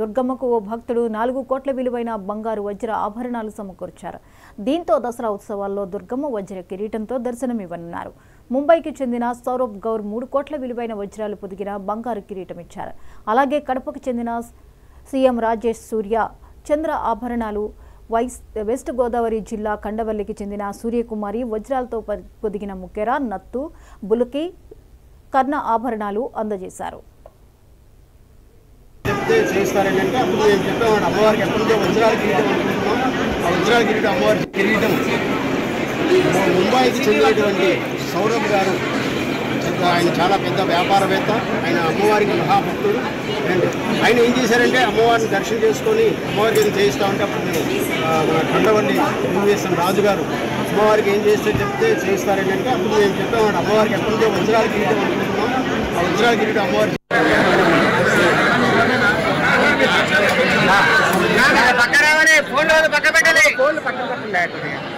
దుర్గమ్మకు ఓ భక్తుడు నాలుగు కోట్ల విలువైన బంగారు వజ్ర ఆభరణాలు సమకూర్చారు. దీంతో దసరా ఉత్సవాల్లో దుర్గమ్మ వజ్ర కిరీటంతో దర్శనమివ్వనున్నారు. ముంబైకి చెందిన సౌరభ్ గౌర్ మూడు కోట్ల విలువైన వజ్రాలు పొదిగిన బంగారు కిరీటం ఇచ్చారు అలాగే కడపకు చెందిన సీఎం రాజేష్ సూర్య చంద్ర ఆభరణాలు వైస్ వెస్ట్ గోదావరి జిల్లా కండవల్లికి చెందిన సూర్యకుమారి వజ్రాలతో పొదిగిన ముఖ్యరా నత్తు బులుకి కర్ణ ఆభరణాలు అందజేశారు. చెప్తే చేస్తారని అంటే అప్పుడు నేను చెప్పామండి అమ్మవారికి ఎప్పటి వజ్రాల కిరీటం అనుకుంటున్నాం ఆ వజ్రాల కిరీటం అమ్మవారికి కిరీటం. ముంబైకి చెందినటువంటి సౌరభ్ గారు ఆయన చాలా పెద్ద వ్యాపారవేత్త. ఆయన అమ్మవారికి మహాభక్తుడు. అండ్ ఆయన ఏం చేశారంటే అమ్మవారిని దర్శనం చేసుకొని అమ్మవారికి ఏం చేయిస్తా ఉంటే అప్పుడు మేము కండవల్లి రాజు గారు అమ్మవారికి ఏం చేస్తే చెప్తే చేస్తారని అంటే అప్పుడు నేను చెప్పామండి అమ్మవారికి ఎప్పటి వజ్రాల కిరీటం అనుకుంటున్నాం ఆ వజ్రాల కిరీటం అమ్మవారికి పక్క రావాలి ఫోన్ పక్క